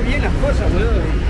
bien las cosas, boludo.